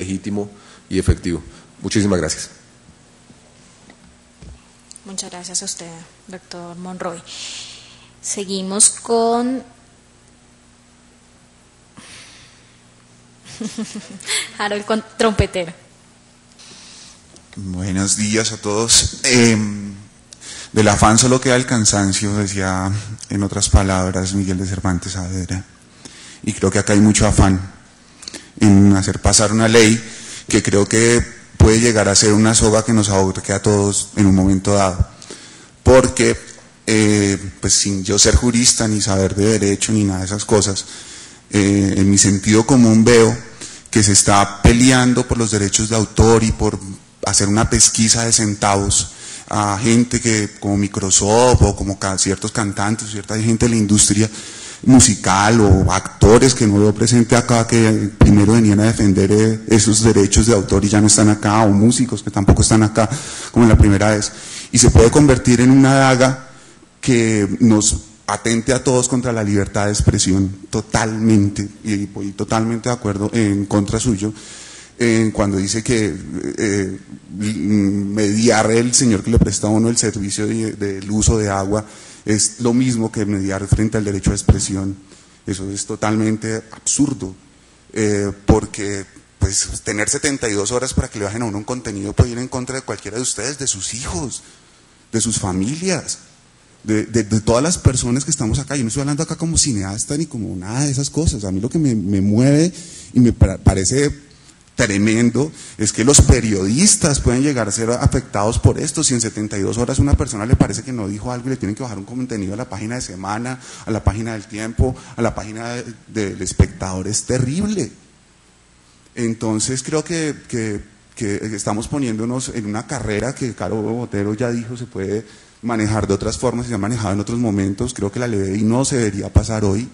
legítimo y efectivo. Muchísimas gracias. Muchas gracias a usted, doctor Monroy. Seguimos con Harold con trompetero. Buenos días a todos. Eh, del afán solo queda el cansancio, decía en otras palabras Miguel de Cervantes Saavedra. Y creo que acá hay mucho afán en hacer pasar una ley que creo que puede llegar a ser una soga que nos ahogue a todos en un momento dado. Porque, eh, pues sin yo ser jurista, ni saber de derecho, ni nada de esas cosas, eh, en mi sentido común veo que se está peleando por los derechos de autor y por hacer una pesquisa de centavos a gente que como Microsoft o como ciertos cantantes, cierta gente de la industria musical o actores que no veo presente acá que primero venían a defender eh, esos derechos de autor y ya no están acá, o músicos que tampoco están acá como en la primera vez. Y se puede convertir en una daga que nos atente a todos contra la libertad de expresión, totalmente, y, totalmente de acuerdo en contra suyo cuando dice que eh, mediar el señor que le presta a uno el servicio del uso de agua es lo mismo que mediar frente al derecho a expresión. Eso es totalmente absurdo, eh, porque pues tener 72 horas para que le bajen a uno un contenido puede ir en contra de cualquiera de ustedes, de sus hijos, de sus familias. De, todas las personas que estamos acá. Yo no estoy hablando acá como cineasta ni como nada de esas cosas. A mí lo que me, me mueve y me parece tremendo es que los periodistas pueden llegar a ser afectados por esto. Si en 72 horas una persona le parece que no dijo algo y le tienen que bajar un contenido a la página de semana, a la página del tiempo, a la página del espectador, es terrible. Entonces creo que, que, estamos poniéndonos en una carrera que Caro Botero ya dijo se puede manejar de otras formas y se ha manejado en otros momentos. Creo que la ley no se debería pasar hoy.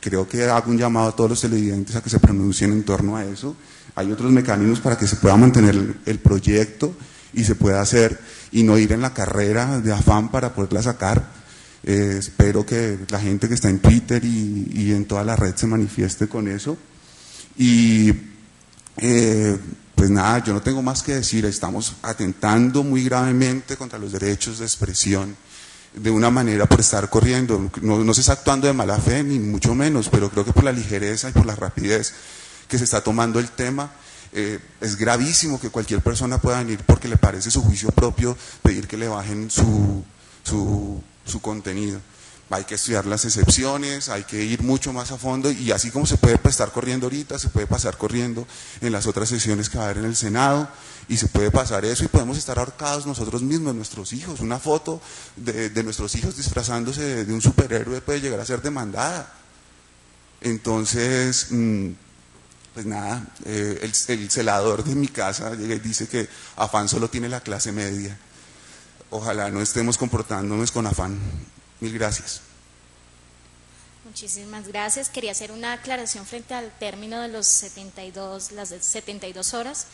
Creo que hago un llamado a todos los televidentes a que se pronuncien en torno a eso hay otros mecanismos para que se pueda mantener el proyecto y se pueda hacer y no ir en la carrera de afán para poderla sacar. Eh, espero que la gente que está en Twitter y, en toda la red se manifieste con eso. Y eh, pues nada, yo no tengo más que decir, estamos atentando muy gravemente contra los derechos de expresión de una manera por estar corriendo. No, no se está actuando de mala fe, ni mucho menos, pero creo que por la ligereza y por la rapidez que se está tomando el tema. Eh, es gravísimo que cualquier persona pueda venir porque le parece su juicio propio pedir que le bajen su, su, su contenido. Hay que estudiar las excepciones, hay que ir mucho más a fondo y así como se puede estar corriendo ahorita, se puede pasar corriendo en las otras sesiones que va a haber en el Senado y se puede pasar eso y podemos estar ahorcados nosotros mismos, nuestros hijos. Una foto de, nuestros hijos disfrazándose de, un superhéroe puede llegar a ser demandada. Entonces, mm, pues nada, eh, el, celador de mi casa dice que afán solo tiene la clase media. Ojalá no estemos comportándonos con afán. Mil gracias. Muchísimas gracias. Quería hacer una aclaración frente al término de los 72, las 72 horas.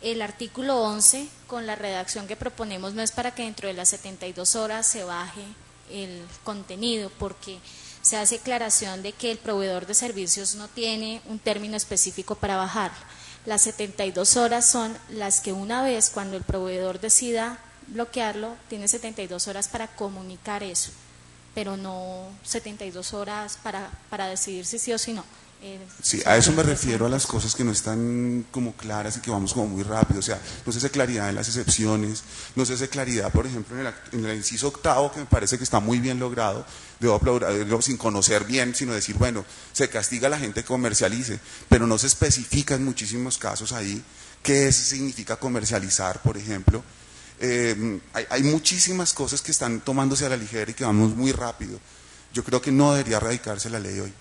El artículo 11, con la redacción que proponemos, no es para que dentro de las 72 horas se baje el contenido, porque se hace aclaración de que el proveedor de servicios no tiene un término específico para bajar. Las 72 horas son las que una vez cuando el proveedor decida bloquearlo, tiene 72 horas para comunicar eso, pero no 72 horas para, para decidir si sí o si no. Eh, sí, a eso me refiero a las cosas que no están como claras y que vamos como muy rápido. O sea, no se hace claridad en las excepciones, no se hace claridad, por ejemplo, en el, en el inciso octavo, que me parece que está muy bien logrado, debo aplaudirlo sin conocer bien, sino decir, bueno, se castiga a la gente que comercialice, pero no se especifica en muchísimos casos ahí qué significa comercializar, por ejemplo. Hay, hay muchísimas cosas que están tomándose a la ligera y que vamos muy rápido. Yo creo que no debería radicarse la ley hoy.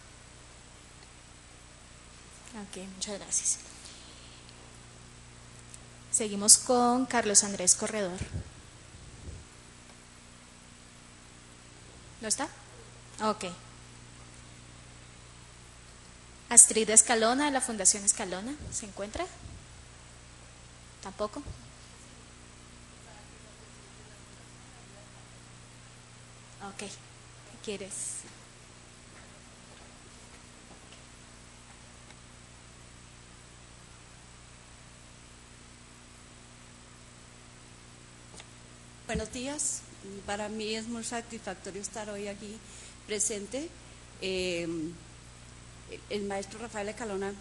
Ok, muchas gracias. Seguimos con Carlos Andrés Corredor. ¿No está? Ok. Astrid Escalona de la Fundación Escalona, ¿se encuentra? ¿Tampoco? Ok, ¿quieres? Buenos días, para mí es muy satisfactorio estar hoy aquí presente. Em, el maestro Rafael Escalona,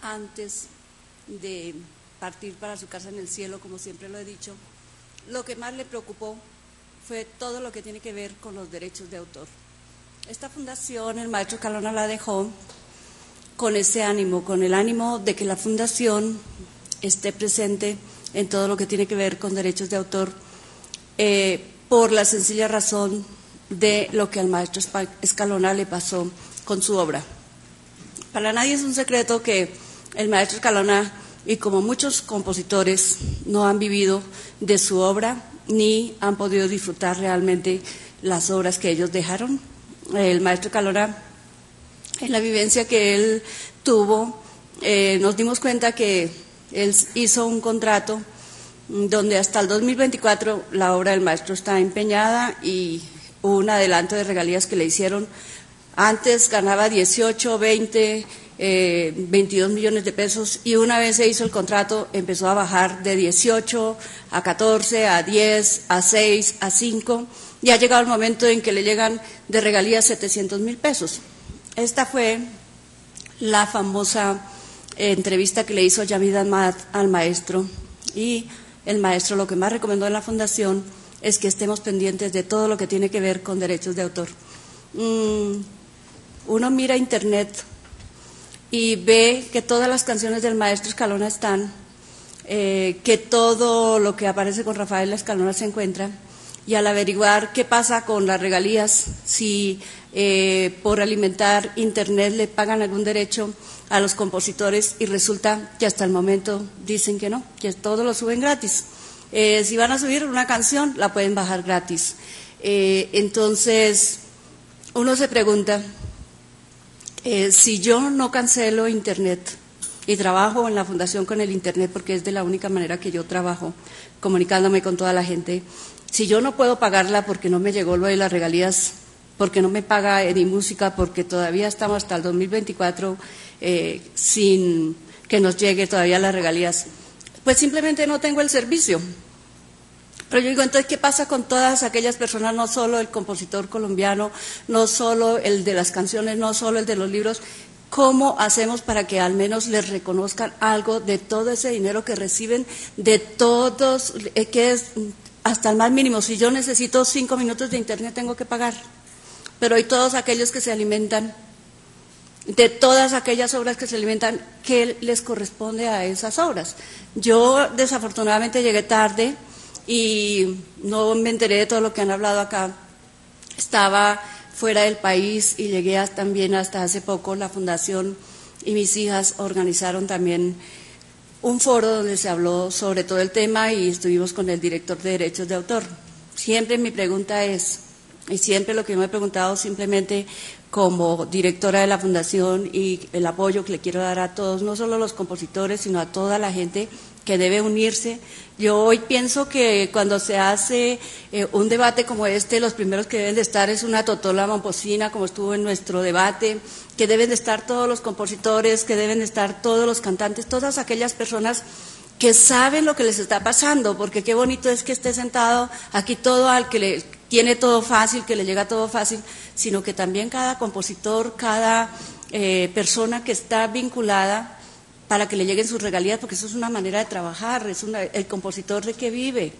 antes de partir para su casa en el cielo, como siempre lo he dicho, lo que más le preocupó fue todo lo que tiene que ver con los derechos de autor. Esta fundación, el maestro Escalona la dejó con ese ánimo, con el ánimo de que la fundación esté presente en todo lo que tiene que ver con derechos de autor, eh, por la sencilla razón de lo que al maestro Escalona le pasó con su obra. Para nadie es un secreto que el maestro Escalona y como muchos compositores no han vivido de su obra ni han podido disfrutar realmente las obras que ellos dejaron. El maestro Escalona, en la vivencia que él tuvo, eh, nos dimos cuenta que él hizo un contrato donde hasta el 2024 la obra del maestro está empeñada y un adelanto de regalías que le hicieron. Antes ganaba 18, 20, 22 millones de pesos y una vez se hizo el contrato empezó a bajar de 18 a 14, a 10, a 6, a 5 y ha llegado el momento en que le llegan de regalías 700 mil pesos. Esta fue la famosa entrevista que le hizo Yamid Ahmad al maestro y el maestro lo que más recomendó en la fundación es que estemos pendientes de todo lo que tiene que ver con derechos de autor. Mm, uno mira internet y ve que todas las canciones del maestro Escalona están, eh, que todo lo que aparece con Rafael Escalona se encuentra, y al averiguar qué pasa con las regalías, si eh, por alimentar internet le pagan algún derecho a los compositores y resulta que hasta el momento dicen que no, que todo lo suben gratis. Eh, si van a subir una canción, la pueden bajar gratis. Entonces, uno se pregunta, eh, si yo no cancelo Internet y trabajo en la fundación con el Internet, porque es de la única manera que yo trabajo, comunicándome con toda la gente, si yo no puedo pagarla porque no me llegó lo de las regalías, porque no me paga ni música, porque todavía estamos hasta el 2024 sin que nos llegue todavía las regalías, pues simplemente no tengo el servicio. Pero yo digo, entonces, ¿qué pasa con todas aquellas personas, no solo el compositor colombiano, no solo el de las canciones, no solo el de los libros? ¿Cómo hacemos para que al menos les reconozcan algo de todo ese dinero que reciben, de todos, eh, que es hasta el más mínimo? Si yo necesito cinco minutos de internet, tengo que pagar. Pero hay todos aquellos que se alimentan de todas aquellas obras que se alimentan, ¿qué les corresponde a esas obras? Yo desafortunadamente llegué tarde y no me enteré de todo lo que han hablado acá. Estaba fuera del país y llegué también hasta hace poco. La fundación y mis hijas organizaron también un foro donde se habló sobre todo el tema y estuvimos con el director de derechos de autor. Siempre mi pregunta es, y siempre lo que me he preguntado simplemente como directora de la fundación y el apoyo que le quiero dar a todos, no solo a los compositores, sino a toda la gente que debe unirse. Yo hoy pienso que cuando se hace eh, un debate como este, los primeros que deben de estar es una totola mamposina, como estuvo en nuestro debate, que deben de estar todos los compositores, que deben de estar todos los cantantes, todas aquellas personas que saben lo que les está pasando, porque qué bonito es que esté sentado aquí todo al que le tiene todo fácil, que le llega todo fácil, sino que también cada compositor, cada eh, persona que está vinculada para que le lleguen sus regalías, porque eso es una manera de trabajar, es el compositor de qué vive.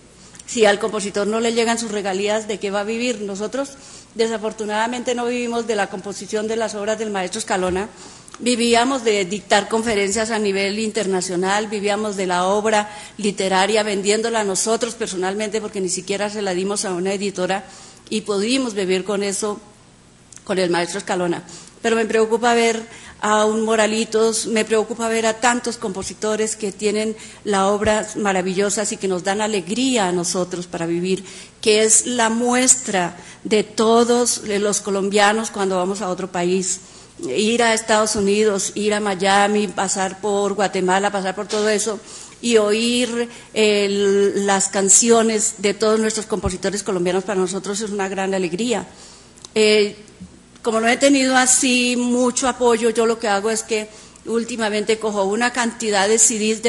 Si al compositor no le llegan sus regalías, ¿de qué va a vivir? Nosotros, desafortunadamente, no vivimos de la composición de las obras del maestro Escalona, Vivíamos de dictar conferencias a nivel internacional, vivíamos de la obra literaria vendiéndola nosotros personalmente porque ni siquiera se la dimos a una editora y pudimos vivir con eso con el maestro Escalona. Pero me preocupa ver a un Moralitos, me preocupa ver a tantos compositores que tienen la obra maravillosas y que nos dan alegría a nosotros para vivir, que es la muestra de todos los colombianos cuando vamos a otro país ir a Estados Unidos, ir a Miami, pasar por Guatemala, pasar por todo eso y oír las canciones de todos nuestros compositores colombianos para nosotros es una gran alegría. Eh, como no he tenido así mucho apoyo, yo lo que hago es que últimamente cojo una cantidad de CDs